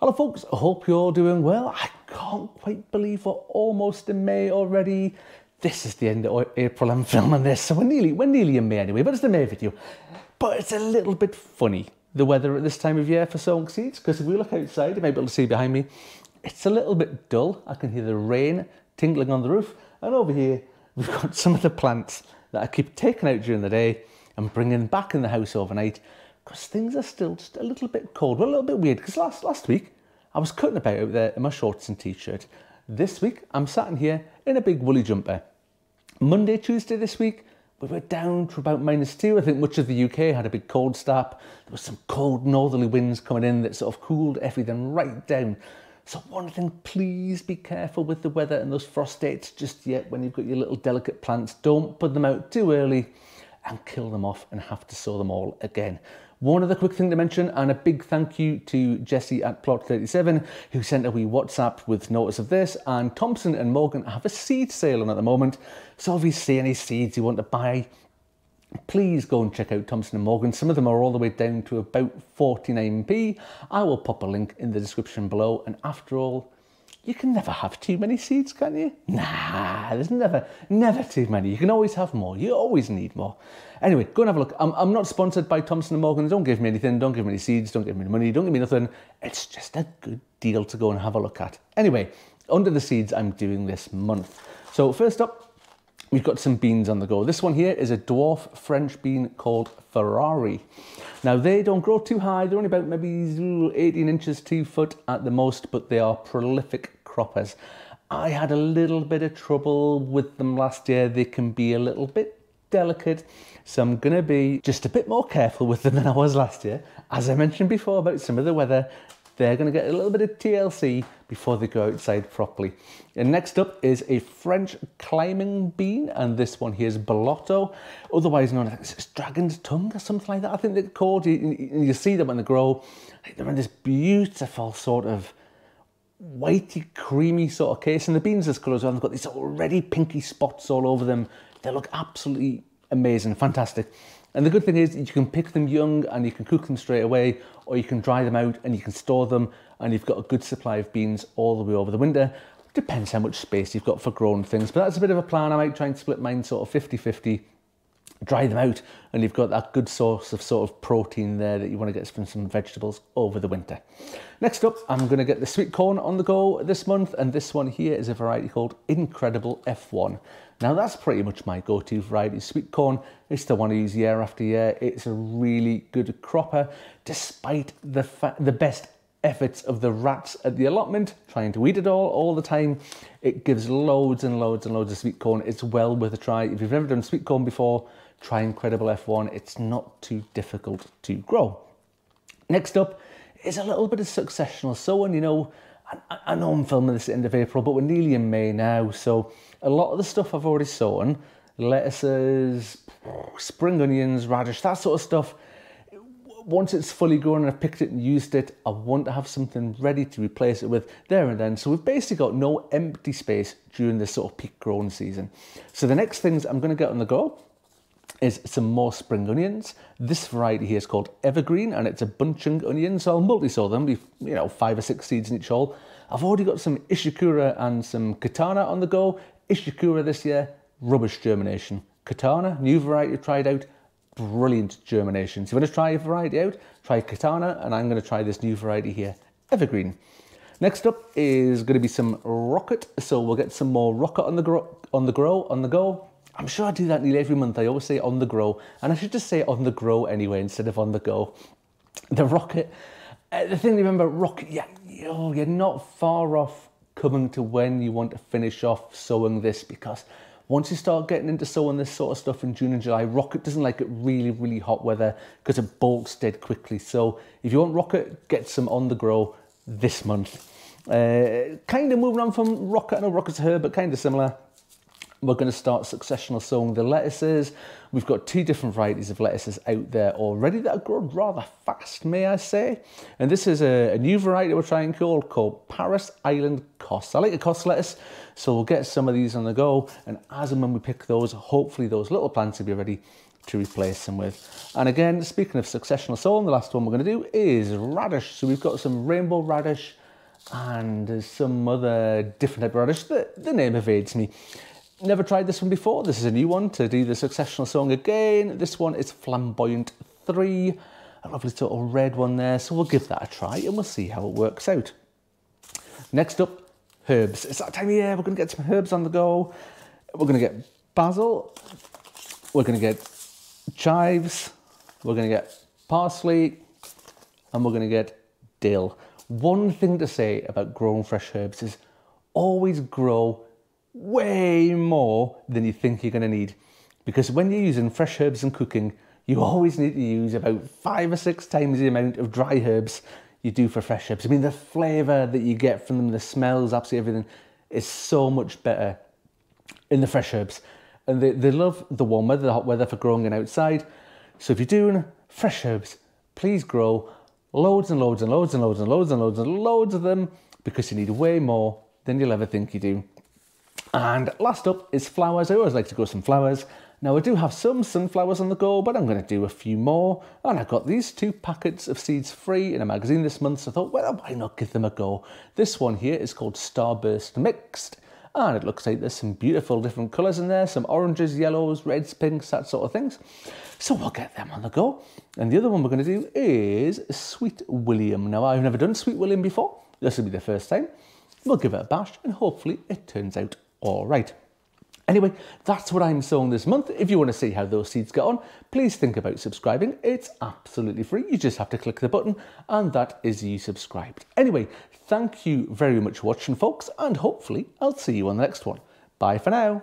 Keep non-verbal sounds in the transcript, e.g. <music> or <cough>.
Hello folks, I hope you're doing well. I can't quite believe we're almost in May already. This is the end of April I'm filming this, so we're nearly, we're nearly in May anyway, but it's the May video. But it's a little bit funny, the weather at this time of year for sowing seeds, because if we look outside, you might be able to see behind me, it's a little bit dull. I can hear the rain tinkling on the roof. And over here, we've got <laughs> some of the plants that I keep taking out during the day and bringing back in the house overnight because things are still just a little bit cold. We're a little bit weird because last, last week I was cutting about out there in my shorts and t-shirt. This week I'm sat in here in a big woolly jumper. Monday, Tuesday this week, we were down to about minus two. I think much of the UK had a big cold snap. There was some cold northerly winds coming in that sort of cooled everything right down. So one thing, please be careful with the weather and those frost dates just yet when you've got your little delicate plants. Don't put them out too early and kill them off and have to sow them all again. One other quick thing to mention, and a big thank you to Jessie at Plot37, who sent a wee WhatsApp with notice of this, and Thompson and Morgan have a seed sale on at the moment. So if you see any seeds you want to buy, please go and check out Thompson & Morgan. Some of them are all the way down to about 49p. I will pop a link in the description below. And after all, you can never have too many seeds, can you? Nah, there's never, never too many. You can always have more. You always need more. Anyway, go and have a look. I'm, I'm not sponsored by Thompson & Morgan. Don't give me anything. Don't give me any seeds. Don't give me any money. Don't give me nothing. It's just a good deal to go and have a look at. Anyway, under the seeds I'm doing this month. So first up, we've got some beans on the go. This one here is a dwarf French bean called Ferrari. Now they don't grow too high, they're only about maybe 18 inches, two foot at the most, but they are prolific croppers. I had a little bit of trouble with them last year. They can be a little bit delicate. So I'm gonna be just a bit more careful with them than I was last year. As I mentioned before about some of the weather, they're going to get a little bit of TLC before they go outside properly. And next up is a French climbing bean, and this one here is Borlotto, otherwise known as dragon's tongue or something like that. I think they're called. You, you see them when they grow. They're in this beautiful sort of whitey, creamy sort of case. And the beans this colour as well, they've got these already pinky spots all over them. They look absolutely amazing, fantastic. And the good thing is you can pick them young and you can cook them straight away, or you can dry them out and you can store them and you've got a good supply of beans all the way over the winter. Depends how much space you've got for growing things, but that's a bit of a plan. I might try and split mine sort of 50-50 dry them out and you've got that good source of sort of protein there that you want to get from some vegetables over the winter. Next up, I'm going to get the sweet corn on the go this month and this one here is a variety called Incredible F1. Now that's pretty much my go-to variety. Sweet corn is the one I use year after year. It's a really good cropper despite the, the best efforts of the rats at the allotment, trying to eat it all all the time. It gives loads and loads and loads of sweet corn. It's well worth a try. If you've never done sweet corn before, try Incredible F1. It's not too difficult to grow. Next up is a little bit of successional sowing. You know, I, I know I'm filming this at the end of April, but we're nearly in May now. So a lot of the stuff I've already sown, lettuces, spring onions, radish, that sort of stuff, once it's fully grown and I've picked it and used it, I want to have something ready to replace it with there and then. So we've basically got no empty space during this sort of peak growing season. So the next things I'm going to get on the go is some more spring onions. This variety here is called Evergreen and it's a bunching onion, so I'll multi-sow them, you know, five or six seeds in each hole. I've already got some Ishikura and some Katana on the go. Ishikura this year, rubbish germination. Katana, new variety tried out, brilliant germination. So you want to try a variety out, try Katana, and I'm going to try this new variety here, Evergreen. Next up is going to be some rocket. So we'll get some more rocket on the grow, on the grow, on the go. I'm sure I do that nearly every month. I always say on the grow, and I should just say on the grow anyway instead of on the go. The rocket. Uh, the thing to remember, rocket. Yeah, you're not far off coming to when you want to finish off sowing this because once you start getting into sowing this sort of stuff in June and July, rocket doesn't like it really, really hot weather because it bolts dead quickly. So if you want rocket, get some on the grow this month. Uh, kind of moving on from rocket, I know rocket's herb, but kind of similar. We're going to start successional sowing the lettuces. We've got two different varieties of lettuces out there already that are grown rather fast, may I say. And this is a, a new variety we're trying called, called Parris Island Cos. I like a Cos lettuce, so we'll get some of these on the go. And as and when we pick those, hopefully those little plants will be ready to replace them with. And again, speaking of successional sowing, the last one we're going to do is radish. So we've got some rainbow radish and some other different type of radish. The, the name evades me. Never tried this one before. This is a new one to do the successional song again. This one is Flamboyant 3. A lovely sort of red one there. So we'll give that a try and we'll see how it works out. Next up, herbs. It's that time of year. We're going to get some herbs on the go. We're going to get basil. We're going to get chives. We're going to get parsley. And we're going to get dill. One thing to say about growing fresh herbs is always grow way more than you think you're going to need. Because when you're using fresh herbs in cooking, you <laughs> always need to use about five or six times the amount of dry herbs you do for fresh herbs. I mean, the flavour that you get from them, the smells, absolutely everything is so much better in the fresh herbs. And they, they love the warm weather, the hot weather for growing it outside. So if you're doing fresh herbs, please grow loads and loads and loads and loads and loads and loads and loads of them because you need way more than you'll ever think you do. And last up is flowers. I always like to grow some flowers. Now I do have some sunflowers on the go, but I'm going to do a few more. And I got these two packets of seeds free in a magazine this month, so I thought, well, why not give them a go? This one here is called Starburst Mixed, and it looks like there's some beautiful different colours in there, some oranges, yellows, reds, pinks, that sort of things. So we'll get them on the go. And the other one we're going to do is Sweet William. Now I've never done Sweet William before. This will be the first time. We'll give it a bash and hopefully it turns out all right. Anyway, that's what I'm sowing this month. If you want to see how those seeds get on, please think about subscribing. It's absolutely free. You just have to click the button and that is you subscribed. Anyway, thank you very much for watching, folks, and hopefully I'll see you on the next one. Bye for now.